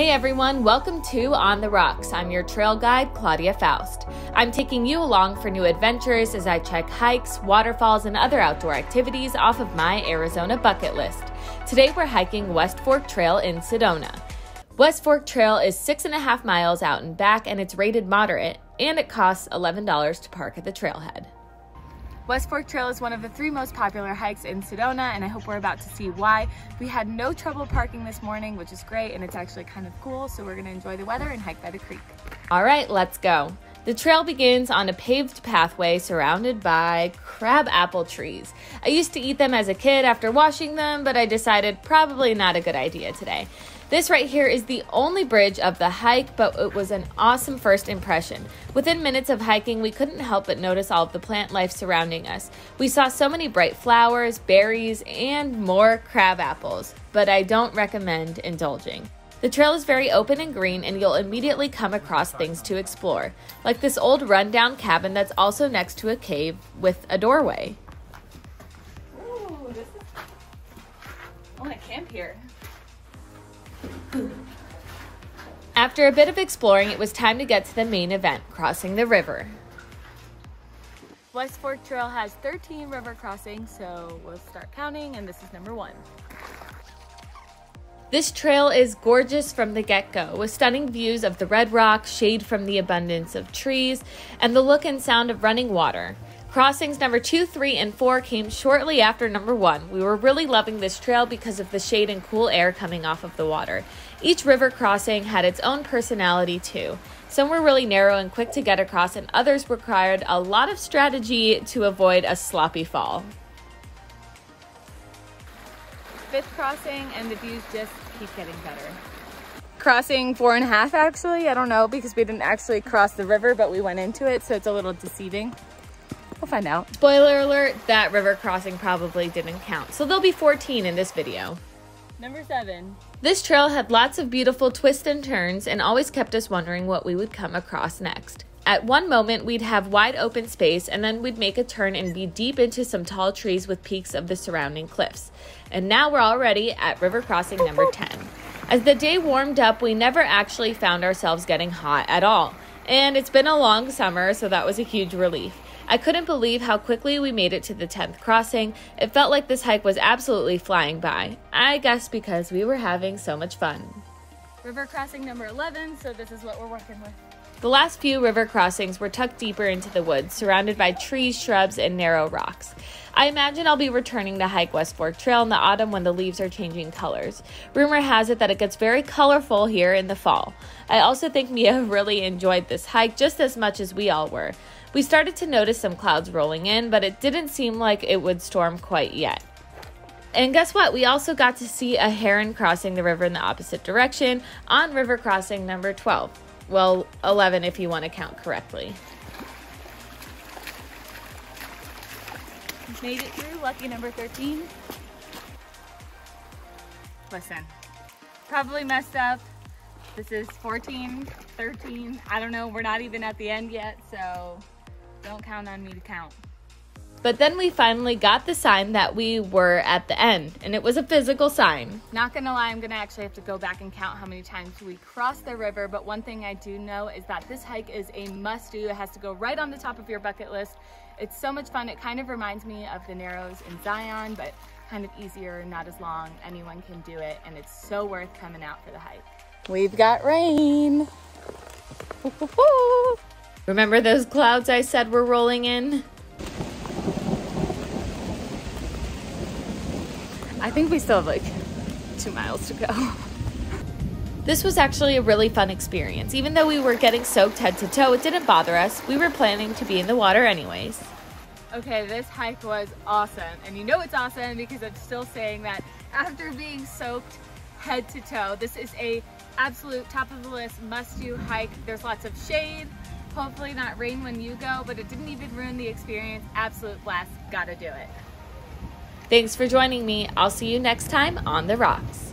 Hey everyone, welcome to On the Rocks. I'm your trail guide, Claudia Faust. I'm taking you along for new adventures as I check hikes, waterfalls, and other outdoor activities off of my Arizona bucket list. Today we're hiking West Fork Trail in Sedona. West Fork Trail is six and a half miles out and back, and it's rated moderate, and it costs $11 to park at the trailhead. West Fork Trail is one of the three most popular hikes in Sedona and I hope we're about to see why. We had no trouble parking this morning, which is great and it's actually kind of cool, so we're gonna enjoy the weather and hike by the creek. All right, let's go. The trail begins on a paved pathway surrounded by crab apple trees. I used to eat them as a kid after washing them, but I decided probably not a good idea today. This right here is the only bridge of the hike, but it was an awesome first impression. Within minutes of hiking, we couldn't help but notice all of the plant life surrounding us. We saw so many bright flowers, berries, and more crab apples, but I don't recommend indulging. The trail is very open and green, and you'll immediately come across things to explore, like this old rundown cabin that's also next to a cave with a doorway. Ooh, this is... I want to camp here. After a bit of exploring, it was time to get to the main event, crossing the river. West Fork Trail has 13 river crossings, so we'll start counting, and this is number one. This trail is gorgeous from the get go, with stunning views of the red rock, shade from the abundance of trees, and the look and sound of running water. Crossings number two, three, and four came shortly after number one. We were really loving this trail because of the shade and cool air coming off of the water. Each river crossing had its own personality too. Some were really narrow and quick to get across, and others required a lot of strategy to avoid a sloppy fall. Fifth crossing, and the views just keep getting better crossing four and a half actually i don't know because we didn't actually cross the river but we went into it so it's a little deceiving We'll find out. Spoiler alert, that river crossing probably didn't count. So there'll be 14 in this video. Number seven. This trail had lots of beautiful twists and turns and always kept us wondering what we would come across next. At one moment, we'd have wide open space, and then we'd make a turn and be deep into some tall trees with peaks of the surrounding cliffs. And now we're already at river crossing number 10. As the day warmed up, we never actually found ourselves getting hot at all. And it's been a long summer, so that was a huge relief. I couldn't believe how quickly we made it to the 10th crossing. It felt like this hike was absolutely flying by. I guess because we were having so much fun. River crossing number 11, so this is what we're working with. The last few river crossings were tucked deeper into the woods, surrounded by trees, shrubs, and narrow rocks. I imagine I'll be returning to hike West Fork Trail in the autumn when the leaves are changing colors. Rumor has it that it gets very colorful here in the fall. I also think Mia really enjoyed this hike just as much as we all were. We started to notice some clouds rolling in, but it didn't seem like it would storm quite yet. And guess what? We also got to see a heron crossing the river in the opposite direction on river crossing number 12. Well, 11 if you want to count correctly. Made it through, lucky number 13. Listen, probably messed up. This is 14, 13. I don't know, we're not even at the end yet, so don't count on me to count. But then we finally got the sign that we were at the end, and it was a physical sign. Not gonna lie, I'm gonna actually have to go back and count how many times we crossed the river, but one thing I do know is that this hike is a must do. It has to go right on the top of your bucket list. It's so much fun. It kind of reminds me of the Narrows in Zion, but kind of easier, not as long. Anyone can do it, and it's so worth coming out for the hike. We've got rain. Remember those clouds I said were rolling in? I think we still have like two miles to go. This was actually a really fun experience. Even though we were getting soaked head to toe, it didn't bother us. We were planning to be in the water anyways. Okay, this hike was awesome. And you know it's awesome because I'm still saying that after being soaked head to toe, this is a absolute top of the list must do hike. There's lots of shade, Hopefully not rain when you go, but it didn't even ruin the experience. Absolute blast. Gotta do it. Thanks for joining me. I'll see you next time on The Rocks.